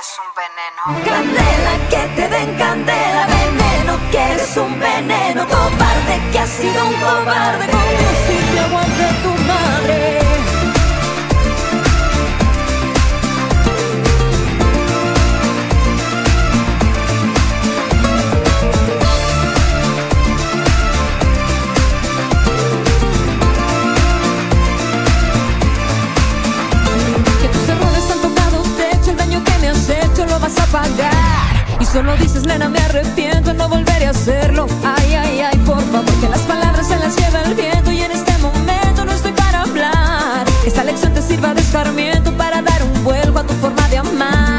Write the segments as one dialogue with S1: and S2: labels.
S1: eres un veneno.
S2: Candela, que te den candela, veneno, que eres un veneno. Cobarde, que has sido un cobarde. Con
S3: sitio solo dices, nena, me arrepiento, no volveré a hacerlo. Ay, ay, ay, por favor, que las palabras se las lleva el viento y en este momento no estoy para hablar. Esta lección te sirva de escarmiento para dar un vuelco a tu forma de amar.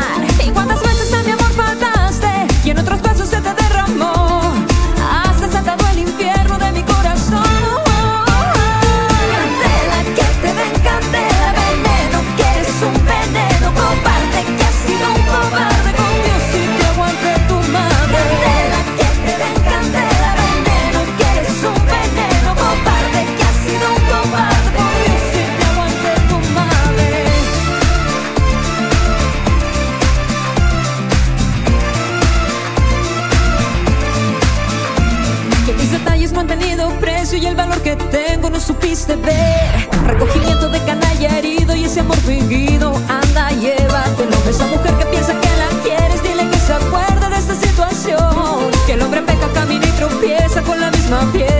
S3: y el valor que tengo no supiste ver. Recogimiento de canalla herido y ese amor fingido. Anda, llévatelo. Esa mujer que piensa que la quieres, dile que se acuerda de esta situación. Que el hombre peca, camina y tropieza con la misma piel.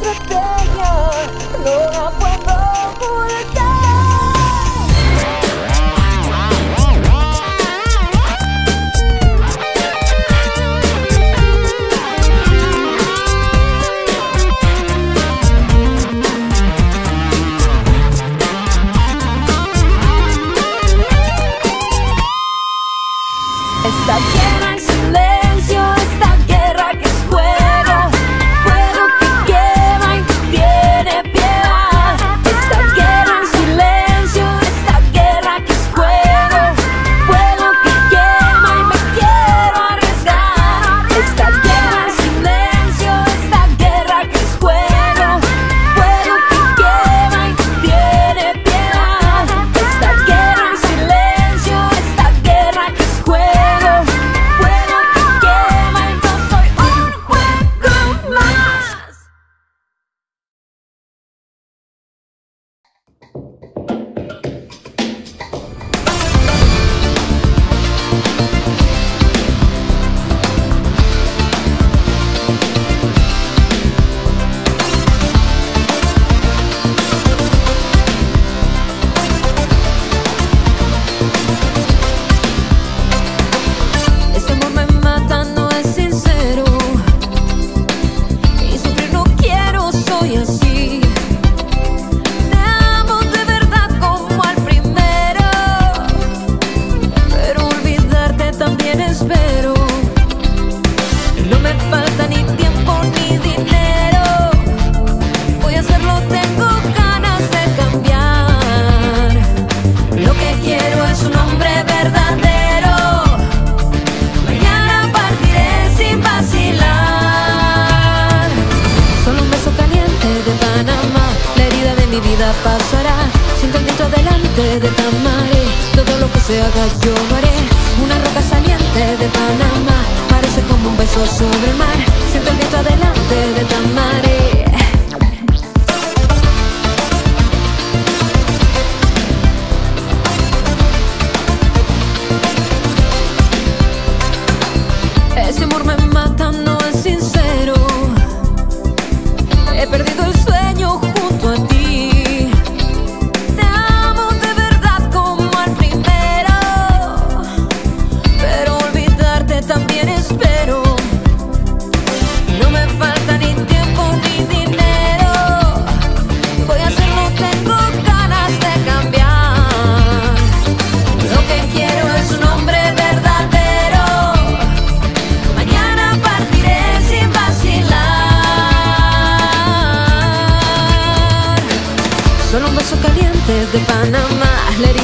S3: entretenga, no la puedo.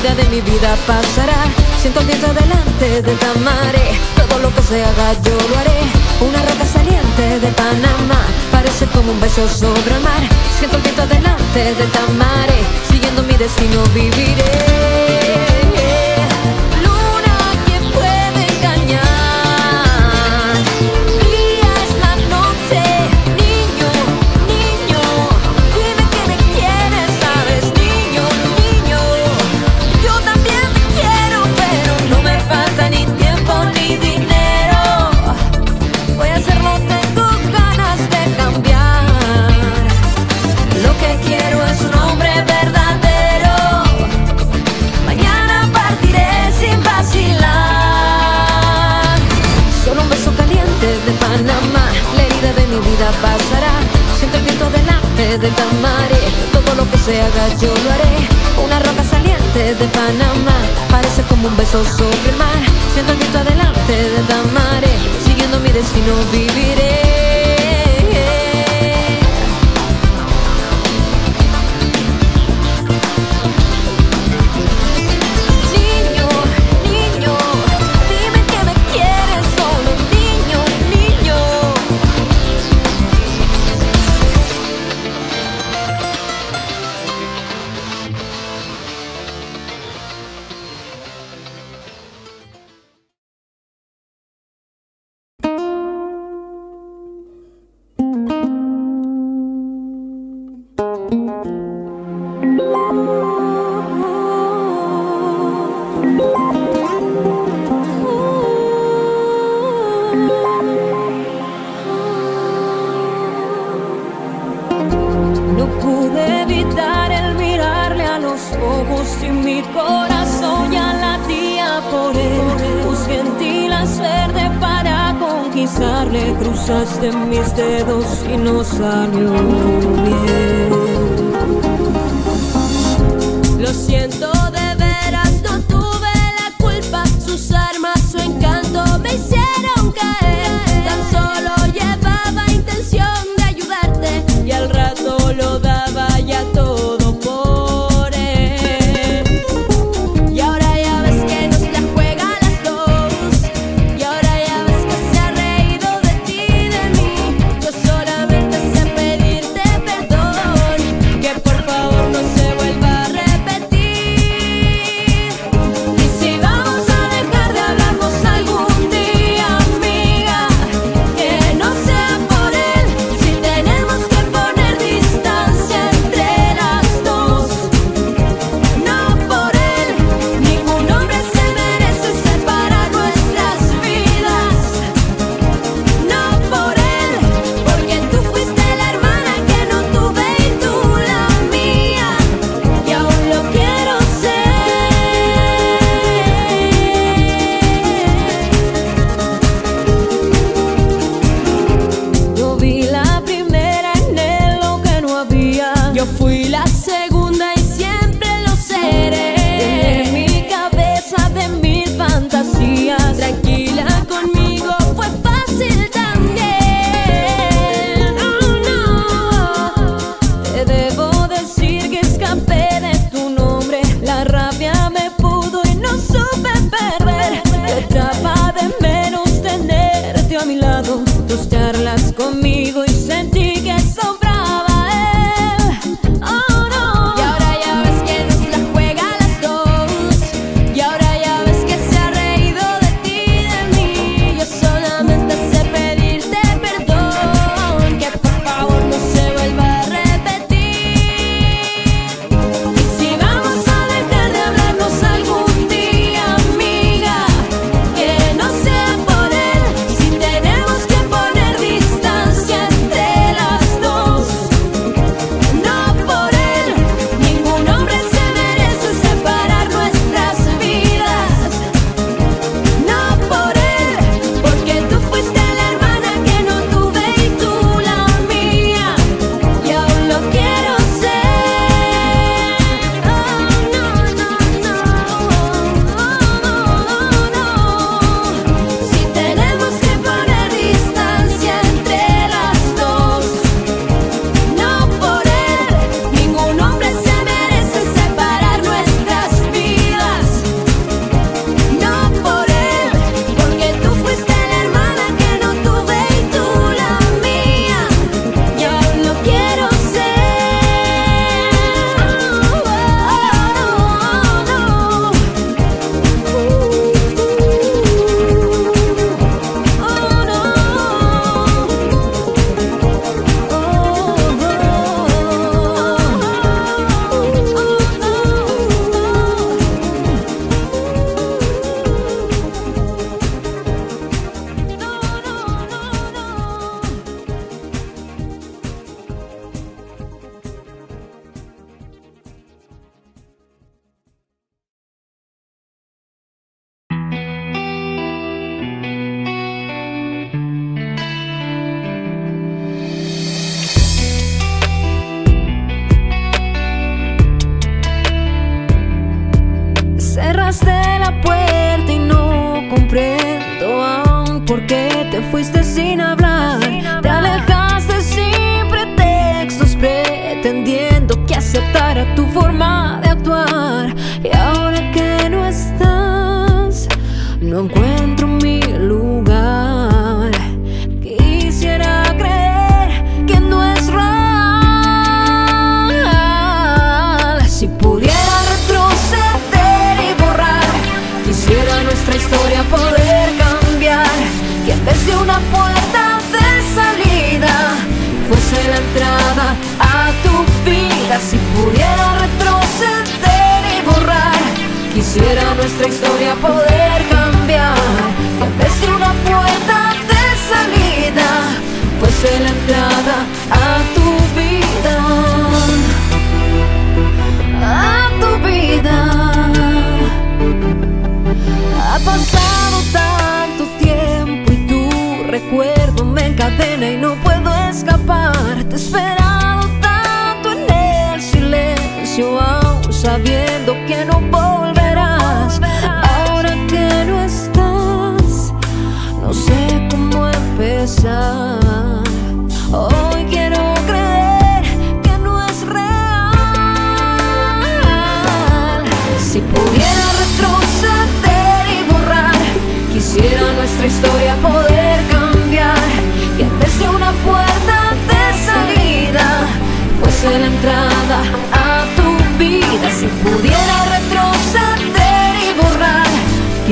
S3: día de mi vida pasará. Siento el viento delante de Tamaré Todo lo que se haga yo lo haré. Una rata saliente de Panamá. Parece como un beso sobre mar. Siento el viento delante de Tamaré Siguiendo mi destino viviré. caliente de Tamaré Todo lo que se haga yo lo haré. Una roca saliente de Panamá. Parece como un beso sobre el mar. Siento el viento adelante de Tamaré Siguiendo mi destino viviré.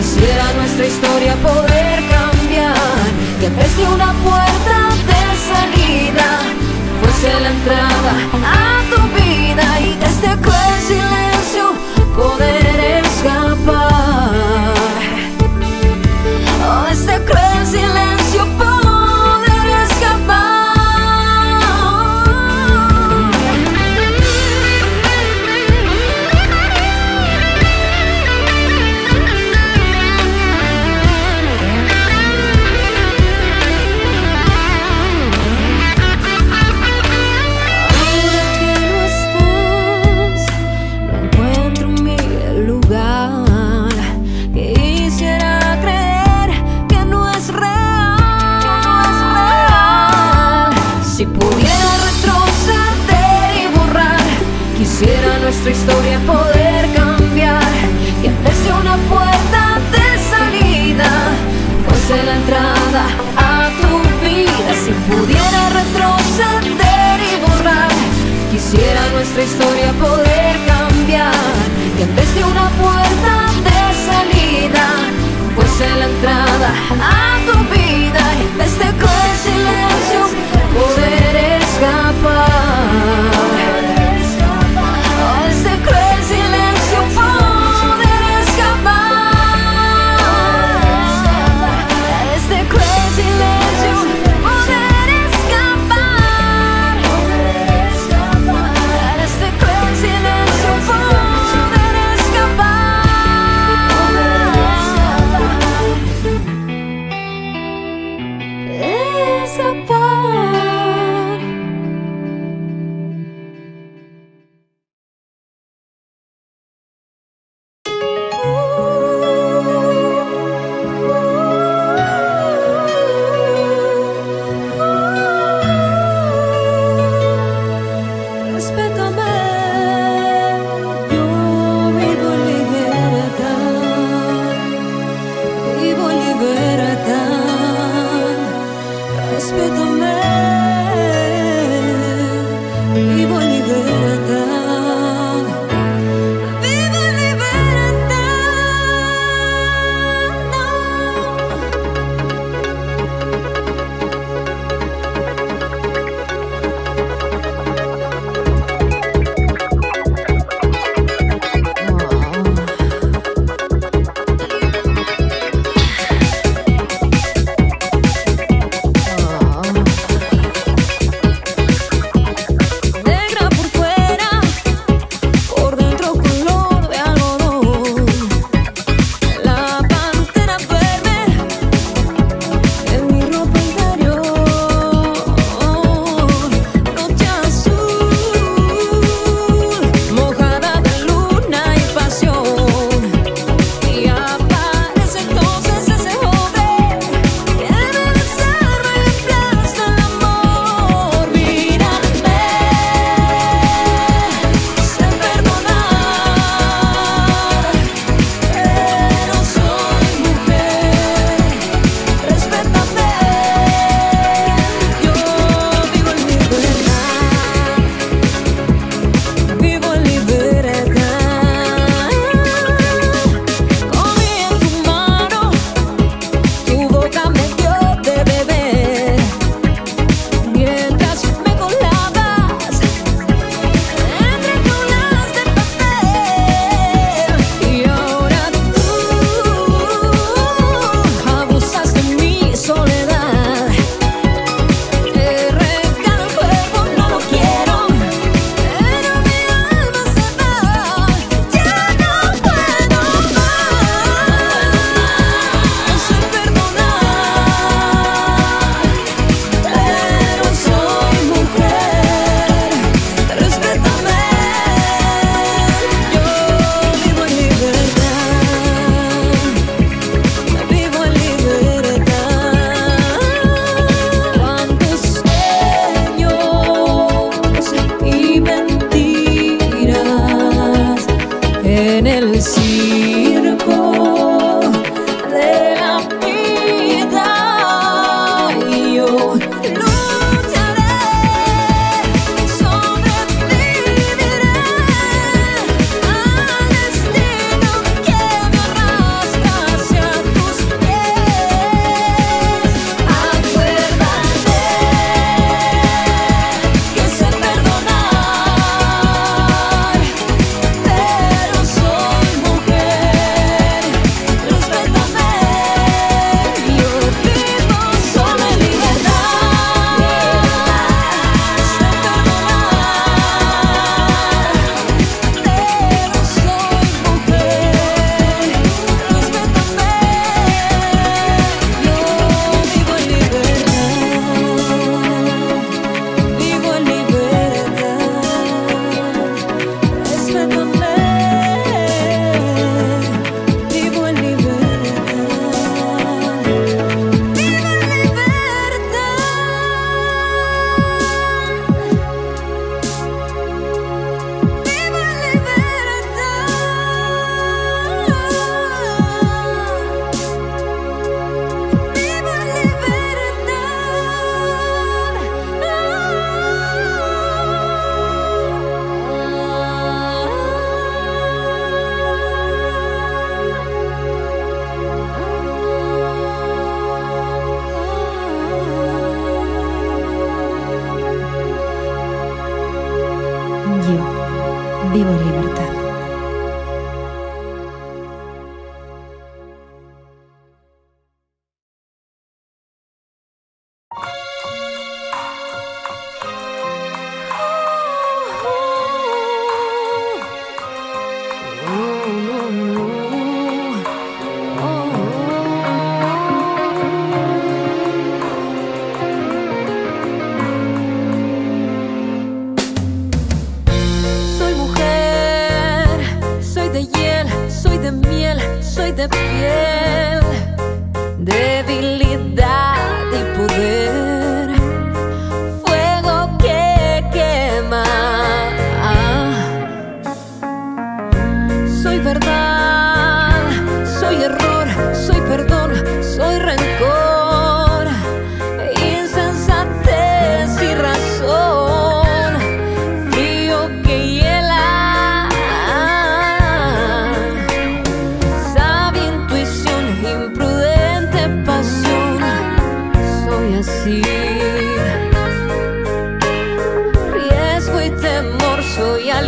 S3: Quisiera nuestra historia poder cambiar, que en vez una puerta de salida, fuese la entrada a tu vida y desde este cruel silencio.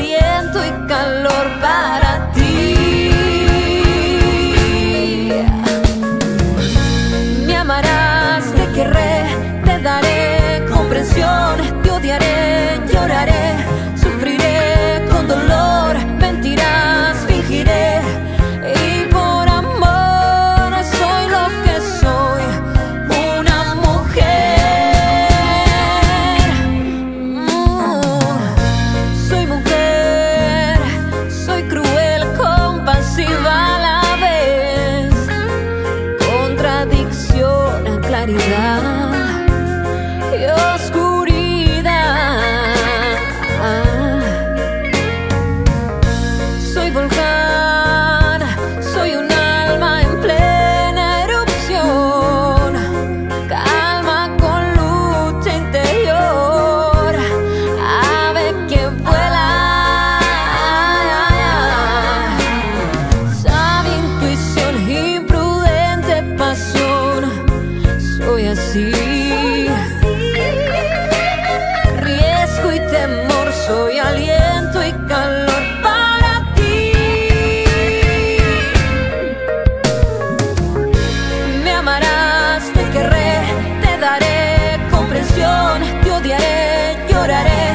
S3: Soy aliento y calor lloraré,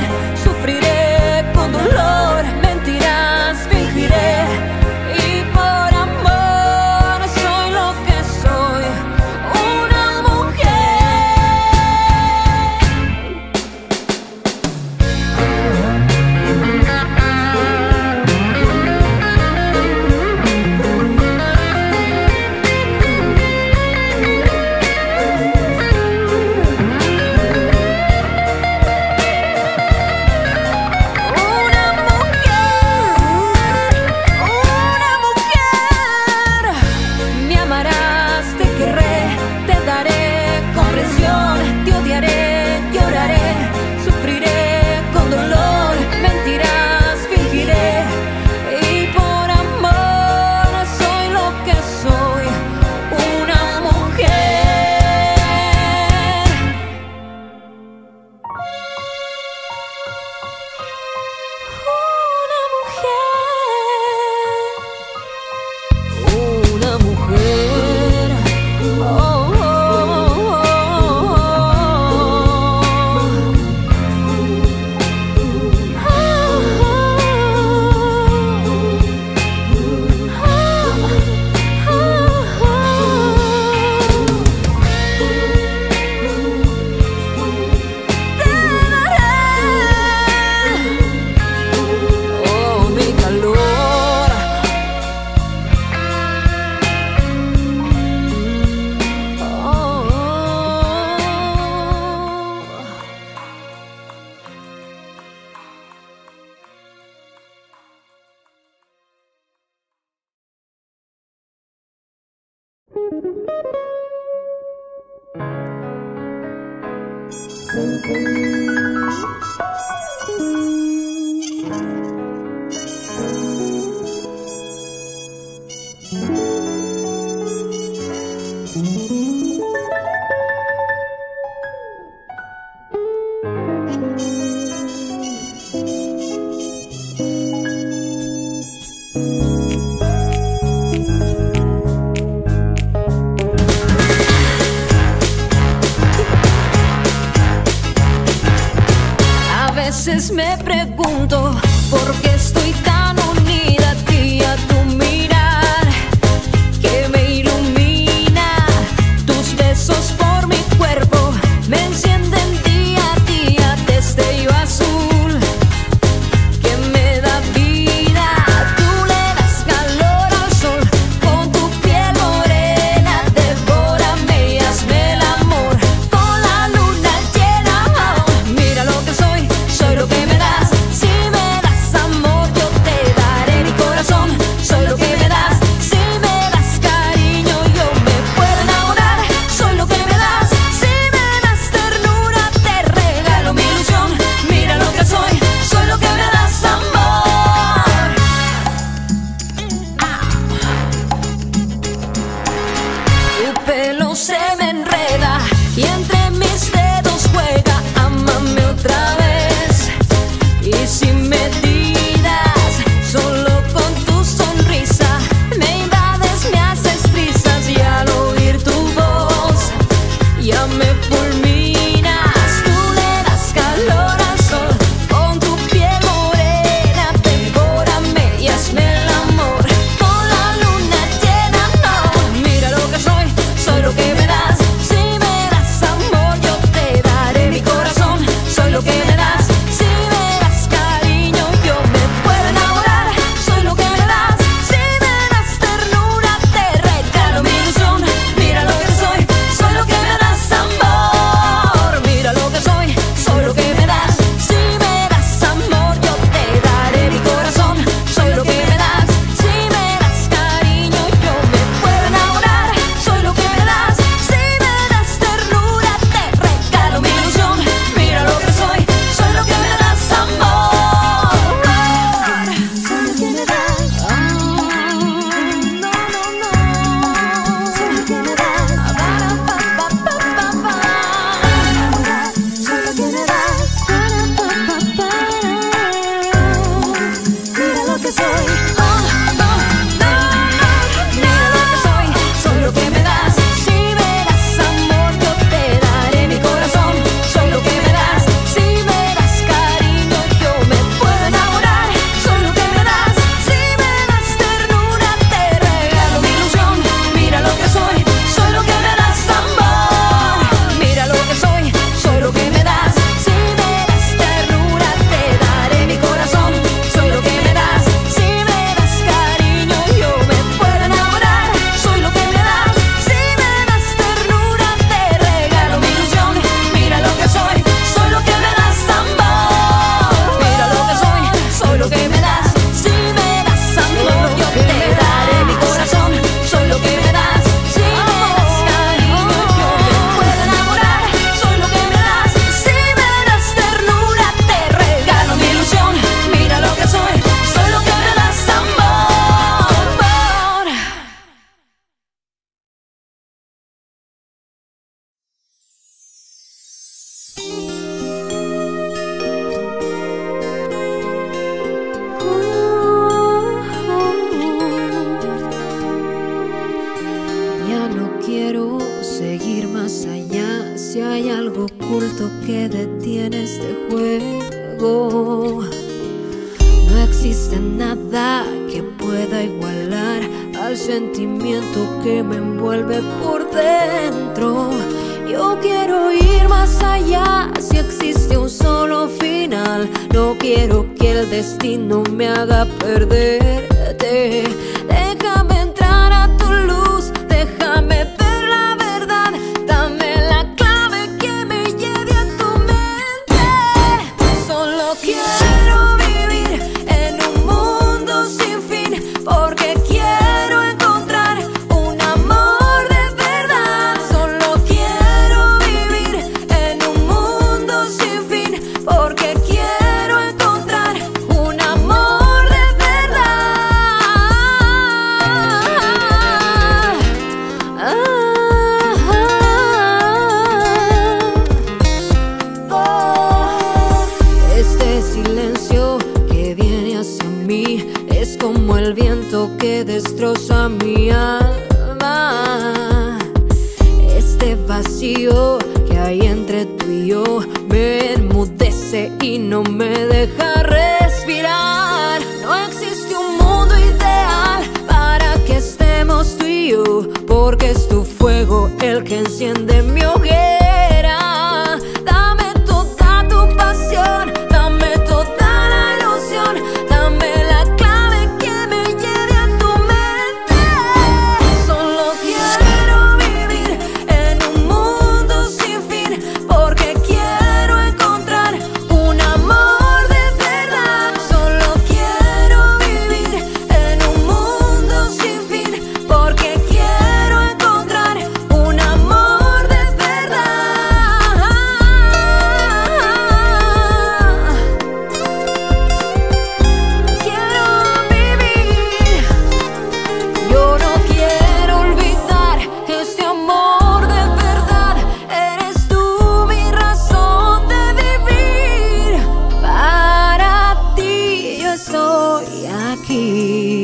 S3: estoy aquí.